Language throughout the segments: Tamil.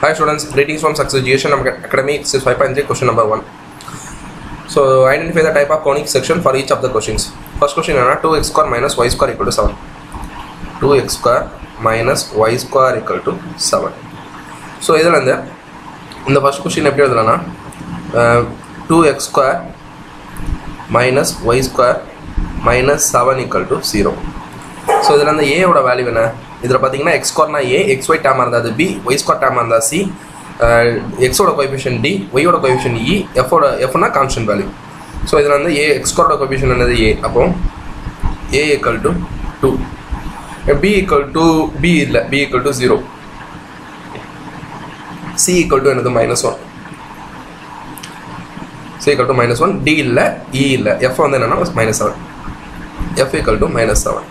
Hi students, greetings from Success Education Academy, exercise 5.0, question number 1. So identify the type of conic section for each of the questions. First question is 2x square minus y square equal to 7. 2x square minus y square equal to 7. So இதில் இந்த இந்த ஃபஸ்ட் கொஸ்டின் எப்படி எழுதலாம்னா two x square minus y square minus seven equal to zero so இதில் அந்த ஏயோட வேல்யூ என்ன இதில் பார்த்தீங்கன்னா எக்ஸ் ஏ எக்ஸ் ஒய் டேமாக இருந்தால் அது பி ஒய் ஸ்கொயர் டேமாக இருந்தால் சி எக்ஸோட கோஎஃபிஷியன் டி ஒய்யோட கோஎஃபிஷியன் இ எஃபோட எஃப்னா கான்ஸ்டன்ட் வேல்யூ ஸோ இதில் வந்து ஏ எக்ஸ் ஸ்கொயரோட கோஎஃபிஷியன் என்னது? ஏ அப்போ a equal to two b equal to b இல்லை b equal to zero c equal to என்னது? Minus one c equal to minus one d இல்லை இ இல்லை. எஃப் வந்து என்னென்னா minus seven F equal to minus seven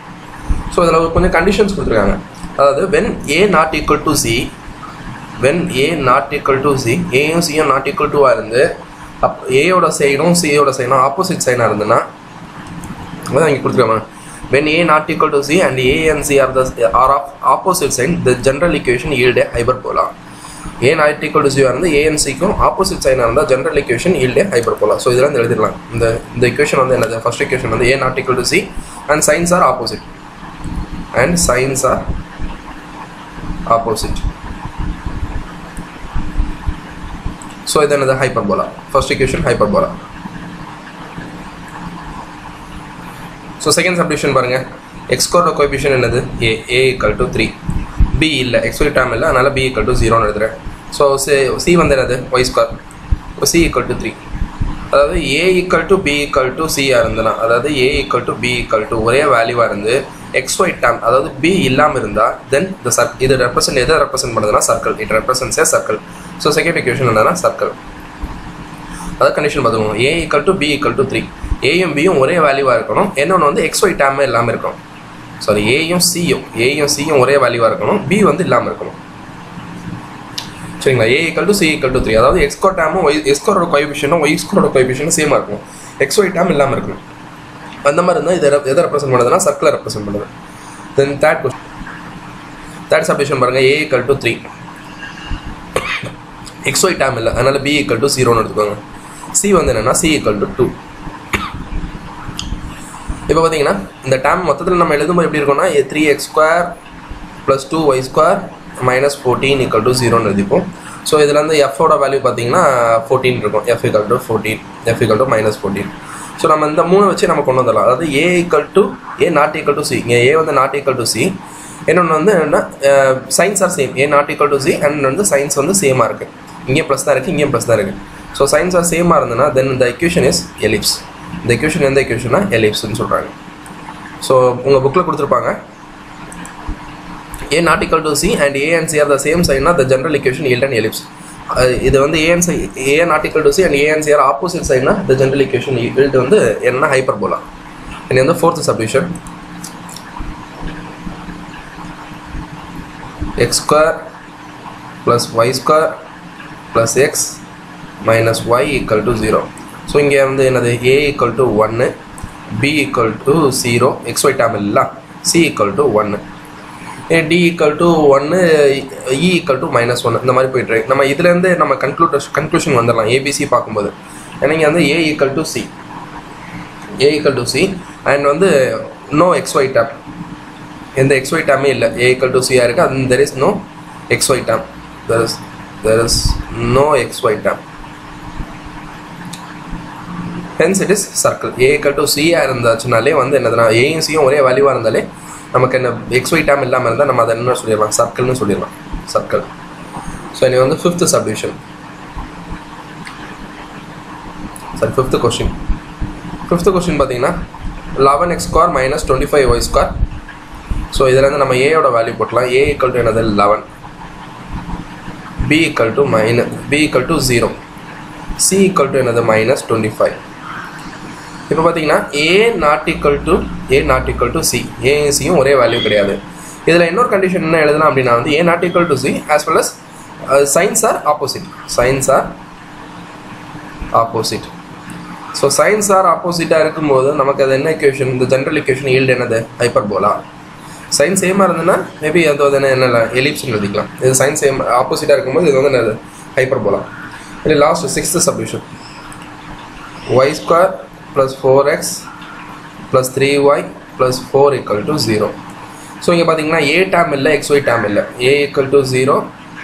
so அதில் கொஞ்சம் கண்டிஷன்ஸ் கொடுத்துருக்காங்க. அதாவது when A not equal to C when A not equal to C ஏயும் சியும் நாட் ஈக்குவல் டுவாக இருந்து அப் ஏயோட சைடும் சியோட சைடும் ஆப்போசிட் சைனாக இருந்துன்னா அதான் இங்கே கொடுத்துருக்காங்க. When a not equal to c and a and c are the are of opposite sign the general equation yield a hyperbola a not equal to c இருந்து a and c க்கும் ஆப்போசிட் சைனாக இருந்தால் general equation yield a hyperbola so இதெல்லாம் எழுதிடலாம். இந்த இந்த equation வந்து என்னது? ஃபர்ஸ்ட் equation வந்து a not equal to c and signs are opposite. And signs are opposite. So இது என்னது? Hyperbola first equation hyperbola so second subdivision பாருங்கள் எக்ஸ்கோரோட கோஎபிஷன் என்னது? A a equal to three b இல்லை. எக்ஸ்வரி டேம் இல்லை. அதனால் பி ஈக்குவல் டு ஜீரோன்னு எழுதுறேன். ஸோ சி சி வந்து என்னது? Y square c equal to three அதாவது a equal to b equal to சியாக இருந்ததுன்னா அதாவது a equal to b equal to ஒரே வேல்யூவாக இருந்து எக்ஸ்ஒய் டேம் அதாவது பி இல்லாமல் இருந்தால் தென் இந்த சர்க் இது ரெப்ரசன்ட் எதை ரெப்ரசென்ட் பண்ணுதுன்னா circle it represents a circle so second equation என்னன்னா சர்க்கிள் அதாவது கண்டிஷன் பார்த்துக்கணும் a equal to b equal to three ஏயும் பியும் ஒரே வேல்யூவாக இருக்கணும். இன்னொன்று வந்து எக்ஸ்ஒய் டேமே இல்லாமல் இருக்கணும். சாரி ஏயும் சியும் ஏயும் சியும் ஒரே வேல்யூவாக இருக்கணும். பி வந்து இல்லாமல் இருக்கணும். சரிங்களா? A equal to c equal to three அதாவது எக்ஸ்கோ டேமும் ஒய் எக்ஸ்கோரோட கோஎபிஷனும் ஒய் ஸ்கோரோட கோஎபிஷனும் சேமாக இருக்கும் எக்ஸ் ஒய் டேம் இல்லாமல் இருக்கணும். அந்த மாதிரி இருந்தால் இதை எதை ரெப்ரசென்ட் பண்ணுதுன்னா சர்க்கிளை ரெப்ரசென்ட் பண்ணுது. Then third question third subdivision பாருங்கள் a equal to three x y term இல்லை. அதனால் பி ஈக்கல் டு ஜீரோன்னு எடுத்துக்கோங்க. சி வந்து என்னென்னா சி ஈக்கல் டு டூ இப்போ பார்த்தீங்கன்னா இந்த டேம் மொத்தத்தில் நம்ம எழுதும்போது எப்படி இருக்கும்னா three x square plus two y square minus fourteen equal to ஜீரோன்னு எழுதிப்போம். ஸோ இதில் வந்து எஃபோட வேல்யூ பார்த்தீங்கன்னா ஃபோர்டீன் இருக்கும். F equal to fourteen f equal to minus fourteen so நம்ம இந்த மூணு வச்சு நம்ம கொண்டு வந்துடலாம். அதாவது a equal to a not equal to c இங்கே ஏ வந்து நாட் ஈக்குவல் டு சி இன்னொன்று வந்து என்னென்னா signs are same a not equal to c and வந்து சயின்ஸ் வந்து சேமாக இருக்குது இங்கேயும் ப்ளஸ் தான் இருக்குது இங்கேயும் ப்ளஸ் தான் இருக்குது ஸோ சயின்ஸ் ஆர் சேமாக இருந்ததுன்னா தென் இந்த எக்யூஷன் இஸ் எலிப்ஸ் இந்த எக்யூஷன் எந்த எக்யூஷனா எலிப்ஸ்னு சொல்கிறாங்க ஸோ உங்கள் புக்கில் கொடுத்துருப்பாங்க. A not equal to c and a and c are the same சைன்னா the general equation yield and ellipse இது வந்து ANC a and article a to c and a and c are opposite சைட்னா the general equation yield வந்து என்ன ஹைப்பர் போலாம் இது வந்து fourth subdivision x square plus y square plus x minus y equal to zero so இங்கே வந்து என்னது? ஏ ஈக்குவல் டு ஒன்று b equal to zero x y term இல்லை சி ஈக்குவல் டு ஒன்று டி ஈக்குவல் டு ஒன்று e equal to minus one இந்த மாதிரி போயிட்டு நம்ம இதுலேருந்து நம்ம கன்க்ளூட் கன்க்ளூஷன் வந்துடலாம். ஏபிசி பார்க்கும்போது. ஏன்னா இங்கே வந்து a equal to c a equal to c and வந்து நோ எக்ஸ் ஒய் டேம் எந்த எக்ஸ் ஒய் டேமே இல்லை. ஏ ஈக்குவல் டு சியாக இருக்குது அது there is no x y term there is there is no x y term hence it is circle a equal to சியாக இருந்தாச்சுனாலே வந்து என்னதுன்னா ஏயும் சியும் ஒரே வேல்யூவாக இருந்தாலே நமக்கு என்ன எக்ஸ் ஒய் டேம் இல்லாமல் இருந்தால் நம்ம அதை என்ன சொல்லிடலாம்? சர்க்கிள்னு சொல்லிடலாம். சர்க்கிள் ஸோ இனி வந்து fifth subdivision sorry fifth question fifth question பார்த்தீங்கன்னா eleven x square minus twenty five y square so இதில் இருந்து நம்ம ஏயோட வேல்யூ போட்டலாம். ஏ ஈக்குவல் டு என்னது? Eleven b equal to minus b equal to zero c equal to என்னது? மைனஸ் டுவெண்ட்டி ஃபைவ் இப்போ பார்த்தீங்கன்னா a not equal to a not equal to c a சியும் ஒரே வேல்யூ கிடையாது. இதில் இன்னொரு கண்டிஷன் என்ன எழுதலாம் அப்படின்னா வந்து a not equal to c as well as signs are opposite signs are opposite so signs are ஆப்போசிட்டாக இருக்கும்போது நமக்கு அது என்ன இக்குவேஷன் இந்த ஜென்ரல் இக்குவேஷன் ஈல்டு என்னது? ஹைப்பர் போலா சயின்ஸ் சேமாக இருந்ததுன்னா மேபி அது வந்து என்ன என்ன எலிப்ஸ்னு எழுதிக்கலாம். இது சயின்ஸ் சேம் ஆப்போசிட்டாக இருக்கும்போது இது வந்து என்னது? ஹைப்பர் போலா இல்லை last sixth subdivision y square plus four x plus three y plus four equal to zero so இங்கே பார்த்தீங்கன்னா ஏ டேம் இல்லை எக்ஸ் ஒய் டேம் இல்லை. A equal to zero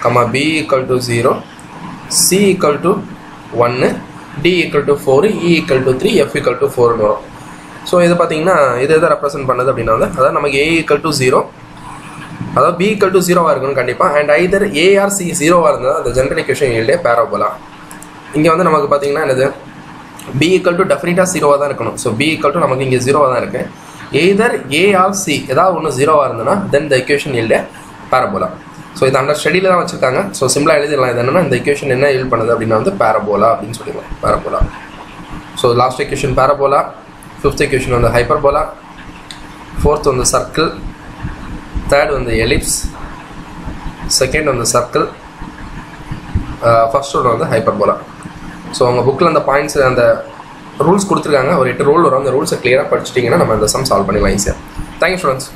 comma b equal to zero c equal to ஒன்று d equal to four e equal to three f equal to ஃபோர்னு வரும். ஸோ இது பார்த்தீங்கன்னா இது எதை ரெப்ரசென்ட் பண்ணுது அப்படின்னா வந்து அதாவது நமக்கு ஏ ஈக்குவல் டு ஜீரோ அதாவது பி ஈக்குவல் டு ஜீரோவாக இருக்கணும் கண்டிப்பாக அண்ட் ஐதர் ஏஆர் சி ஜீரோவாக இருந்தால் அந்த ஜென்ரல் இக்குவேஷன் ஈல்டே பேரோபோலா இங்கே வந்து நமக்கு பார்த்தீங்கன்னா என்னது? பி ஈக்குவல் டு டெஃபினட்டாக ஜீரோவாக தான் இருக்கணும். ஸோ பி ஈக்குவல் டு நமக்கு இங்கே ஜீரோவாக தான் இருக்குது எய்தர் ஏ ஆர் சி ஏதாவது ஒன்று ஜீரோவாக இருந்ததுன்னா தென் த இக்குவேஷன் ஈல்டே பேரபோலா ஸோ இது அண்டர் ஸ்டடியில் தான் வச்சுருக்காங்க. ஸோ சிம்பிளாக எழுதிடலாம். இது என்னன்னா இந்த இக்குவேஷன் என்ன ஹெல்ப் பண்ணுது அப்படின்னா வந்து பேரபோலா அப்படின்னு சொல்லிடுவோம். Parabola so last equation parabola fifth equation வந்து ஹைப்பர்போலா ஃபோர்த் வந்து சர்க்கிள் தேர்ட் வந்து எலிப்ஸ் செகண்ட் வந்து சர்க்கிள் ஃபஸ்ட் ஒன்று வந்து ஹைப்பர்போலா ஸோ அவங்க புக்கில் அந்த பாயிண்ட்ஸ் அந்த ரூல்ஸ் கொடுத்துருக்காங்க. ஒரு எட்டு ரூல் வரும். அந்த ரூல்ஸை கிளியராக படிச்சிட்டிங்கன்னா நம்ம அந்த சம் சால்வ் பண்ணிடலாம் ஈஸியாக தேங்க்யூ ஸ்டூடெண்ட்ஸ்